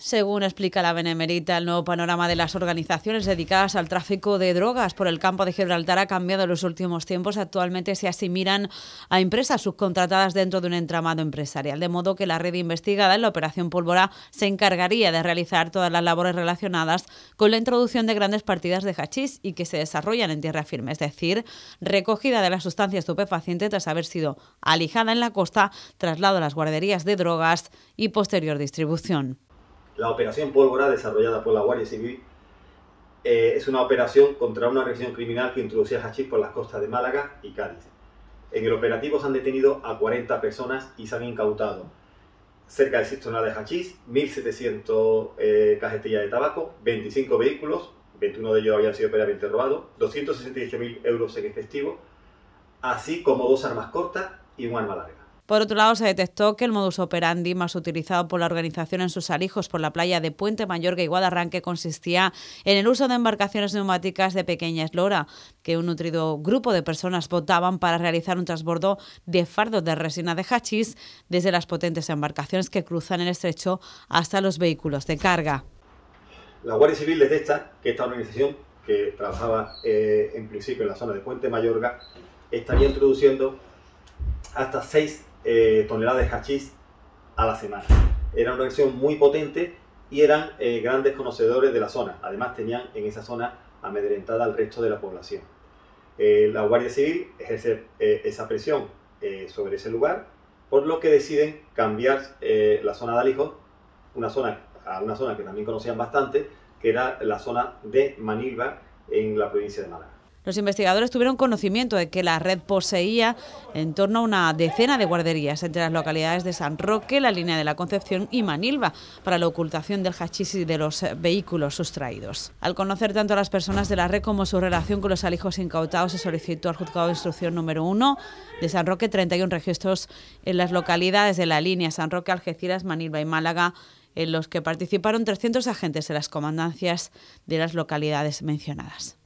Según explica la Benemerita, el nuevo panorama de las organizaciones dedicadas al tráfico de drogas por el campo de Gibraltar ha cambiado en los últimos tiempos. Actualmente se asimilan a empresas subcontratadas dentro de un entramado empresarial, de modo que la red investigada en la Operación Pólvora se encargaría de realizar todas las labores relacionadas con la introducción de grandes partidas de hachís y que se desarrollan en tierra firme, es decir, recogida de la sustancia estupefaciente tras haber sido alijada en la costa, traslado a las guarderías de drogas y posterior distribución. La operación Pólvora, desarrollada por la Guardia Civil, eh, es una operación contra una organización criminal que introducía hachís por las costas de Málaga y Cádiz. En el operativo se han detenido a 40 personas y se han incautado cerca de 6 toneladas de hachís, 1.700 eh, cajetillas de tabaco, 25 vehículos, 21 de ellos habían sido previamente robados, 268.000 euros en efectivo, así como dos armas cortas y un arma larga. Por otro lado, se detectó que el modus operandi más utilizado por la organización en sus alijos por la playa de Puente Mayorga y Guadarranque consistía en el uso de embarcaciones neumáticas de pequeña eslora, que un nutrido grupo de personas votaban para realizar un transbordo de fardos de resina de hachís desde las potentes embarcaciones que cruzan el estrecho hasta los vehículos de carga. La Guardia Civil detecta que esta organización, que trabajaba eh, en principio en la zona de Puente Mayorga, estaría introduciendo hasta seis eh, toneladas de hachís a la semana. Era una organización muy potente y eran eh, grandes conocedores de la zona. Además tenían en esa zona amedrentada al resto de la población. Eh, la Guardia Civil ejerce esa presión sobre ese lugar, por lo que deciden cambiar la zona de Alijo una zona, a una zona que también conocían bastante, que era la zona de Manilva en la provincia de Málaga. Los investigadores tuvieron conocimiento de que la red poseía en torno a una decena de guarderías entre las localidades de San Roque, la línea de la Concepción y Manilva para la ocultación del hachís y de los vehículos sustraídos. Al conocer tanto a las personas de la red como su relación con los alijos incautados, se solicitó al juzgado de instrucción número 1 de San Roque 31 registros en las localidades de la línea San Roque, Algeciras, Manilva y Málaga en los que participaron 300 agentes de las comandancias de las localidades mencionadas.